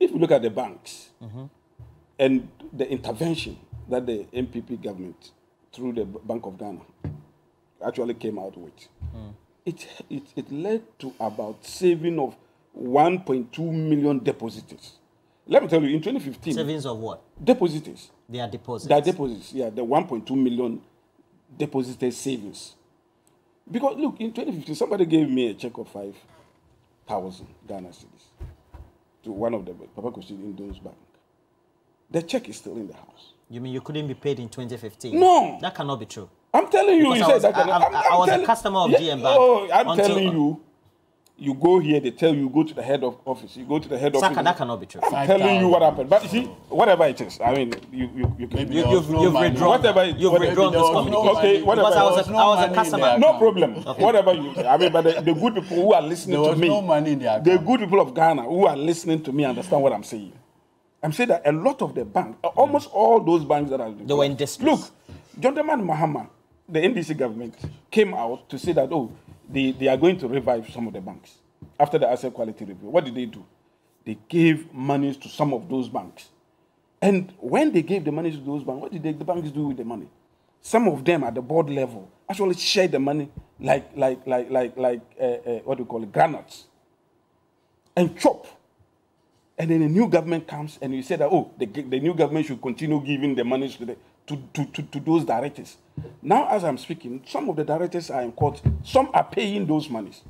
if you look at the banks and the intervention that the NPP government through the Bank of Ghana actually came out with, it, it, it led to about saving of 1.2 million depositors. Let me tell you, in 2015, Savings of what? depositors, Their deposits. their deposits, yeah, the 1.2 million deposited savings. Because look, in 2015, somebody gave me a check of 5,000 Ghana cedis to one of the Papa Kosi in those bank. The check is still in the house. you mean you couldn't be paid in 2015? No. That cannot be true. I'm telling you, Because you I said was- that. I- I- I'm I was a telling- customer of Yeah, GM Bank Oh, I'm until- telling you, you go here, they tell you, go to the head of office. You go to the head Saaka, office. that cannot be true. I'm telling you what happened. But you see, whatever it is, I mean, you, you, you can. Maybe You, there you've no you've money. withdrawn. Whatever it- you've whatever- withdrawn There this was no communication. Okay, whatever. Because I was a, no I was a customer. No problem. Whatever you, I mean, but the, the good people who are listening There to was me, no money in the the good people of Ghana who are listening to me understand what I'm saying. I'm saying that a lot of the banks, uh, almost mm. all those banks that are They were in distress. Look, John Dramani Mahama, the NDC government came out to say that oh, they, they are going to revive some of the banks after the asset quality review. What did they do? They gave monies to some of those banks. And when they gave the money to those banks, what did they, the banks do with the money? Some of them at the board level actually shared the money like like like like like uh, uh, what do you call it, granules, and chop. And then a new government comes and you say that oh the, the new government should continue giving the money to, the, to, to, to, to those directors. Now as I'm speaking, some of the directors are in court. Some are paying those monies.